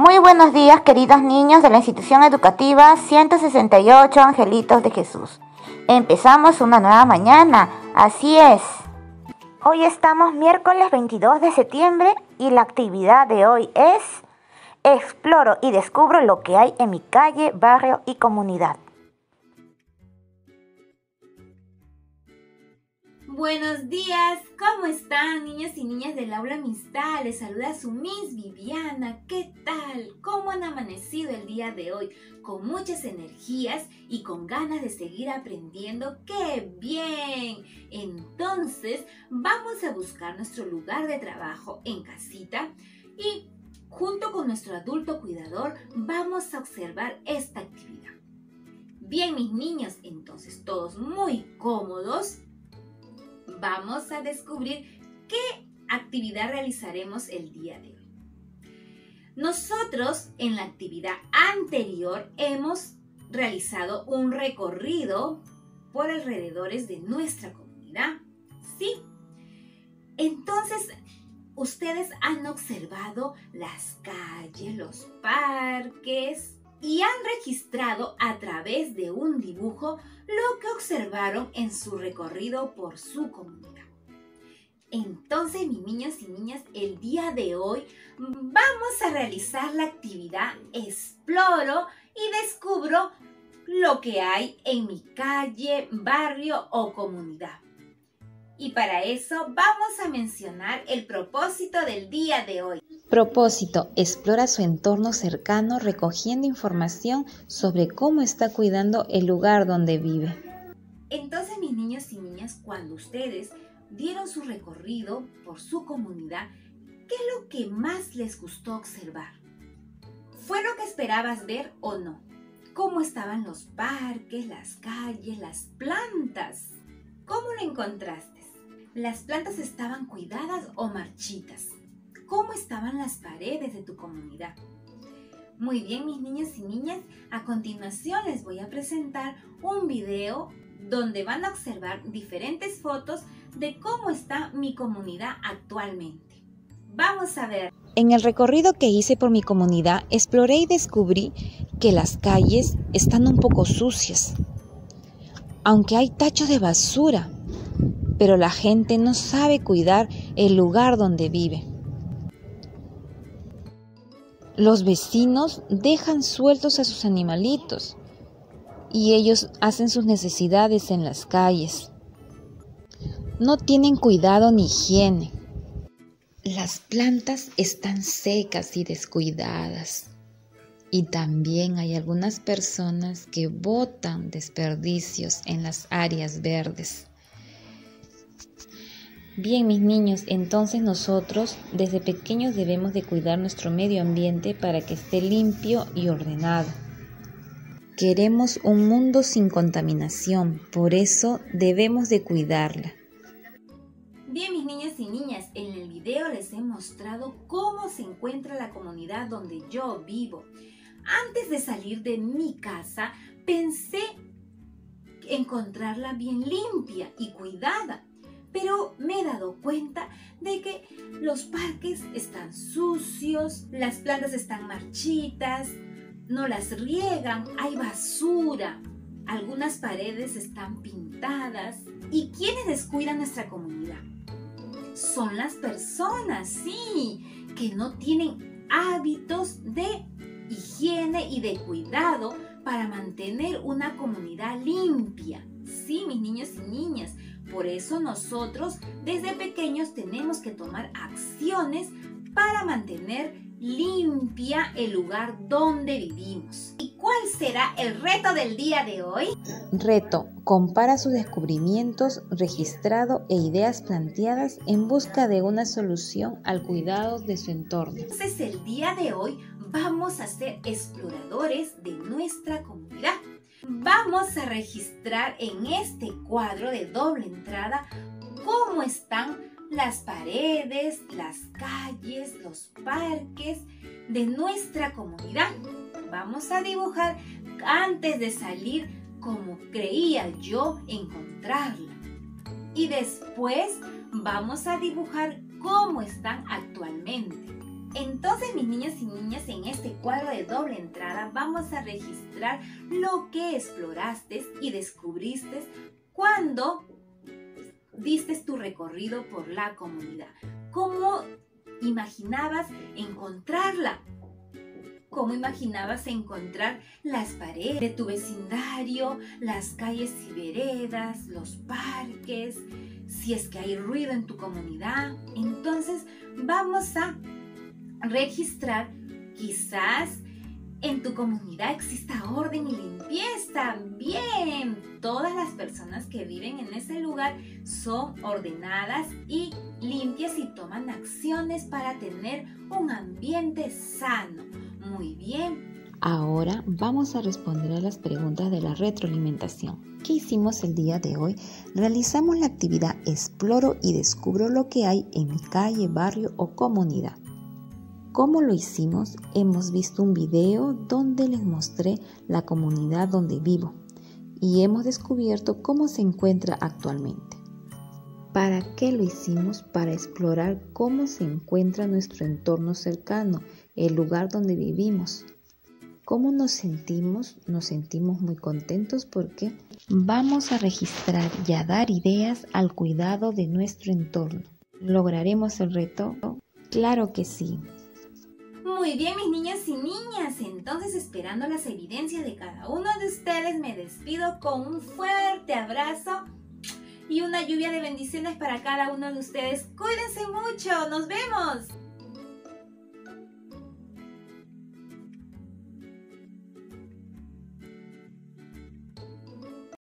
Muy buenos días, queridos niños de la institución educativa 168 Angelitos de Jesús. Empezamos una nueva mañana, así es. Hoy estamos miércoles 22 de septiembre y la actividad de hoy es Exploro y descubro lo que hay en mi calle, barrio y comunidad. Buenos días, ¿cómo están niños y niñas del aula amistad? Les saluda su Miss Viviana. ¿Qué tal? ¿Cómo han amanecido el día de hoy? Con muchas energías y con ganas de seguir aprendiendo. ¡Qué bien! Entonces, vamos a buscar nuestro lugar de trabajo en casita y junto con nuestro adulto cuidador vamos a observar esta actividad. Bien, mis niños, entonces todos muy cómodos vamos a descubrir qué actividad realizaremos el día de hoy. Nosotros en la actividad anterior hemos realizado un recorrido por alrededores de nuestra comunidad. ¿Sí? Entonces, ustedes han observado las calles, los parques y han registrado a través de un dibujo lo que observaron en su recorrido por su comunidad. Entonces, mis niños y niñas, el día de hoy vamos a realizar la actividad Exploro y descubro lo que hay en mi calle, barrio o comunidad. Y para eso vamos a mencionar el propósito del día de hoy. Propósito, explora su entorno cercano recogiendo información sobre cómo está cuidando el lugar donde vive. Entonces, mis niños y niñas, cuando ustedes dieron su recorrido por su comunidad, ¿qué es lo que más les gustó observar? ¿Fue lo que esperabas ver o no? ¿Cómo estaban los parques, las calles, las plantas? ¿Cómo lo encontraste? ¿Las plantas estaban cuidadas o marchitas? ¿Cómo estaban las paredes de tu comunidad? Muy bien, mis niños y niñas, a continuación les voy a presentar un video donde van a observar diferentes fotos de cómo está mi comunidad actualmente. Vamos a ver. En el recorrido que hice por mi comunidad, exploré y descubrí que las calles están un poco sucias, aunque hay tachos de basura, pero la gente no sabe cuidar el lugar donde vive. Los vecinos dejan sueltos a sus animalitos y ellos hacen sus necesidades en las calles. No tienen cuidado ni higiene. Las plantas están secas y descuidadas. Y también hay algunas personas que botan desperdicios en las áreas verdes. Bien, mis niños, entonces nosotros desde pequeños debemos de cuidar nuestro medio ambiente para que esté limpio y ordenado. Queremos un mundo sin contaminación, por eso debemos de cuidarla. Bien, mis niñas y niñas, en el video les he mostrado cómo se encuentra la comunidad donde yo vivo. Antes de salir de mi casa, pensé encontrarla bien limpia y cuidada, pero me he dado cuenta de que los parques están sucios, las plantas están marchitas, no las riegan, hay basura, algunas paredes están pintadas. ¿Y quiénes descuidan nuestra comunidad? Son las personas, sí, que no tienen hábitos de higiene y de cuidado para mantener una comunidad limpia. Sí, mis niños y niñas. Por eso nosotros desde pequeños tenemos que tomar acciones para mantener limpia el lugar donde vivimos. ¿Y cuál será el reto del día de hoy? Reto, compara sus descubrimientos registrado e ideas planteadas en busca de una solución al cuidado de su entorno. Entonces el día de hoy vamos a ser exploradores de nuestra comunidad. Vamos a registrar en este cuadro de doble entrada cómo están las paredes, las calles, los parques de nuestra comunidad. Vamos a dibujar antes de salir como creía yo encontrarla. Y después vamos a dibujar cómo están actualmente. Entonces, mis niños y niñas, en este cuadro de doble entrada vamos a registrar lo que exploraste y descubriste cuando diste tu recorrido por la comunidad. ¿Cómo imaginabas encontrarla? ¿Cómo imaginabas encontrar las paredes de tu vecindario, las calles y veredas, los parques? Si es que hay ruido en tu comunidad, entonces vamos a registrar quizás en tu comunidad exista orden y limpieza. Bien, todas las personas que viven en ese lugar son ordenadas y limpias y toman acciones para tener un ambiente sano. Muy bien. Ahora vamos a responder a las preguntas de la retroalimentación. ¿Qué hicimos el día de hoy? Realizamos la actividad Exploro y descubro lo que hay en mi calle, barrio o comunidad. ¿Cómo lo hicimos? Hemos visto un video donde les mostré la comunidad donde vivo y hemos descubierto cómo se encuentra actualmente. ¿Para qué lo hicimos? Para explorar cómo se encuentra nuestro entorno cercano, el lugar donde vivimos. ¿Cómo nos sentimos? Nos sentimos muy contentos porque vamos a registrar y a dar ideas al cuidado de nuestro entorno. ¿Lograremos el reto? Claro que sí. Muy bien, mis niñas y niñas. Entonces, esperando las evidencias de cada uno de ustedes, me despido con un fuerte abrazo y una lluvia de bendiciones para cada uno de ustedes. Cuídense mucho. Nos vemos.